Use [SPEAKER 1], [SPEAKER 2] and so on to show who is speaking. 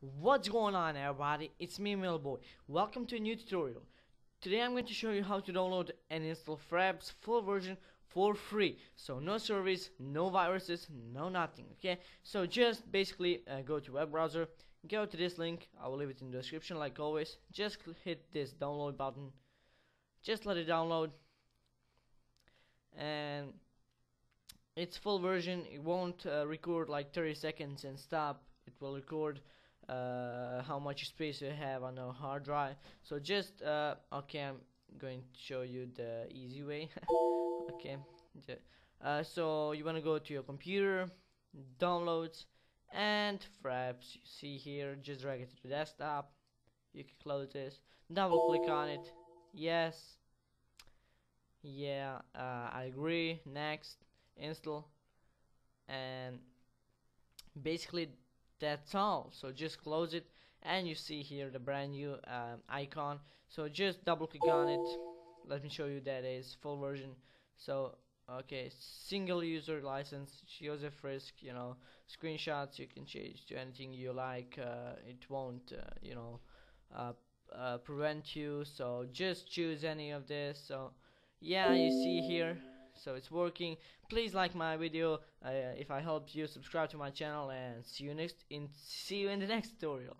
[SPEAKER 1] What's going on everybody? It's me MillyBoy. Welcome to a new tutorial. Today I'm going to show you how to download and install Fraps full version for free. So no service, no viruses, no nothing. Okay, so just basically uh, go to web browser, go to this link. I will leave it in the description like always. Just hit this download button. Just let it download, and it's full version. It won't uh, record like 30 seconds and stop. It will record uh, how much space you have on a hard drive. So just uh, okay I'm going to show you the easy way. Okay uh, so you want to go to your computer downloads and fraps. You see here just drag it to the desktop. You can close this. Double click on it. Yes. Yeah uh, I agree. Next install. And basically that's all. So just close it and you see here the brand new um, icon. So just double click on it. Let me show you that is full version. So okay single user license Joseph Frisk you know screenshots you can change to anything you like uh, it won't uh, you know uh, uh prevent you. So just choose any of this. So yeah you see here so it's working. Please like my video uh, if I helped you subscribe to my channel and see you next in see you in the next tutorial